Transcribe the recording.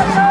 Let's go!